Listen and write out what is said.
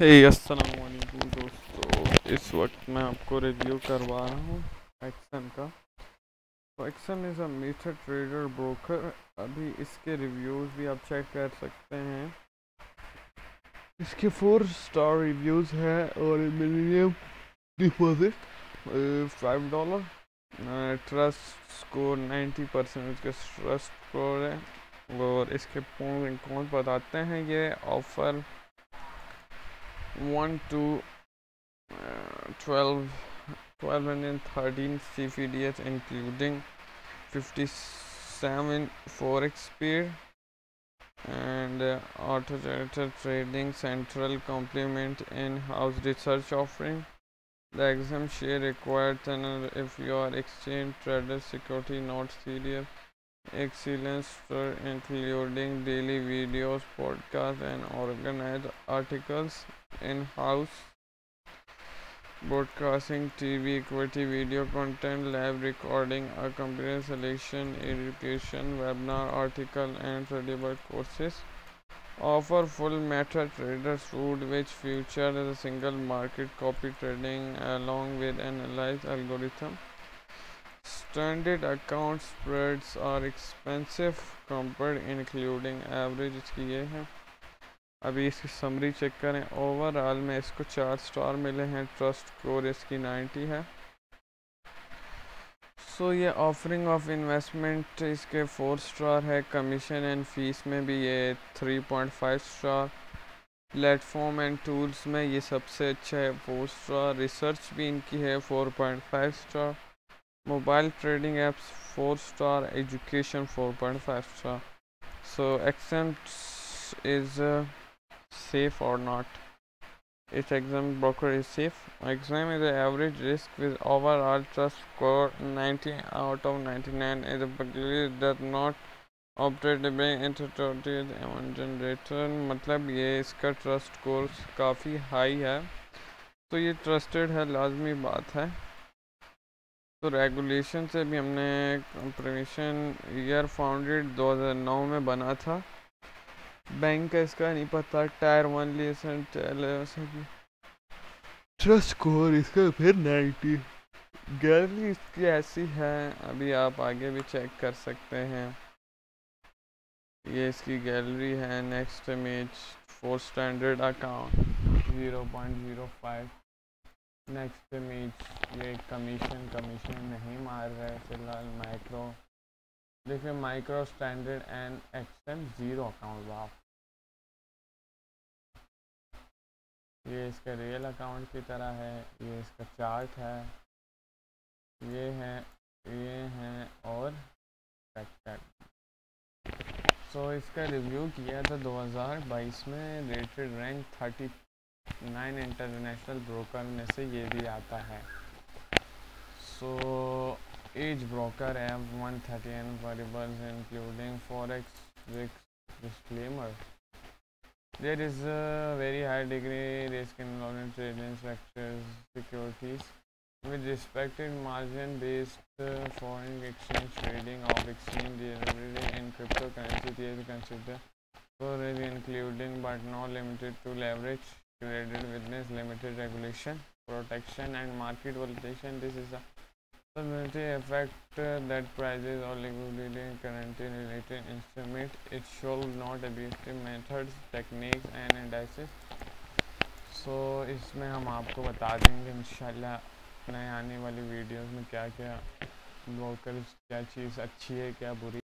हे अस्सलाम दोस्तों। इस वक्त मैं आपको रिव्यू करवा रहा हूँ एक्सन का। तो XM is a MetaTrader broker अभी इसके रिव्यूज़ भी आप चेक कर सकते हैं। इसके फोर स्टार रिव्यूज़ हैं। और minimum deposit five dollar trust score ninety percent इसके ट्रस्ट स्कोर है। और इसके कौन बताते हैं? ये offer 1 to uh, 12 1213 CFDs including 57 forex speed and uh, auto generator trading central complement in-house research offering. The exam share required channel if you are exchange trader security not serious excellence for including daily videos podcasts and organized articles in-house broadcasting TV equity video content live recording accompanying selection education webinar article and tradable courses offer full meta trader suite which features a single market copy trading along with analyzed algorithm standard account spreads are expensive compared including average इसकी ये है अभी इसकी summary check करें। Overall में इसको चार star मिले हैं। ट्रस्ट स्कोर इसकी 90 है। सो so, ये ऑफरिंग ऑफ़ इन्वेस्टमेंट इसके फोर स्टार है। कमीशन एंड फ़ीस में भी ये 3.5 स्टार। प्लेटफॉर्म एंड टूल्स में ये सबसे अच्छा है। Four star. रिसर्च भी इनकी है। 4.5 star. Mobile trading apps four star. Education 4.5 star. So XM is safe or not. Its exam broker is safe. Exam is the average risk with overall trust score 90 out of 99 is a particularly does not operate generator मतलब ये इसका trust course काफ़ी high है तो ये trusted है लाजमी बात है तो रेगुलेशन से भी हमने परमिशन ईयर फाउंडेड 2009 में बना था बैंक का इसका नहीं पता tier one licence trust score इसका फिर नाइन्टी गैलरी इसकी ऐसी है अभी आप आगे भी चेक कर सकते हैं। ये इसकी गैलरी है next image for standard account zero point zero five next image ये कमीशन कमीशन नहीं मार रहे फ़िलहाल माइक्रो देखिए micro standard and XM zero account वाह। ये इसका रियल अकाउंट की तरह है, ये इसका चार्ट है, ये है ये है और सो इसका रिव्यू किया था 2022 में रेटेड रैंक 39 इंटरनेशनल ब्रोकर में से ये भी आता है। सो एज ब्रोकर है 130 and variables including forex disclaimer There is a very high degree risk involved in trading structures securities. With respected margin based uh, foreign exchange trading of exchange derivative in cryptocurrency is considered. For including but not limited to leverage credit witness limited regulation protection and market volatility this is a Community effect uh, that prices or liquidity currency related instrument it should not abuse the methods techniques and indices so so, इसमें हम आपको बता देंगे इंशाल्लाह नए आने वाली videos में क्या क्या ब्रोकर क्या चीज़ अच्छी है क्या बुरी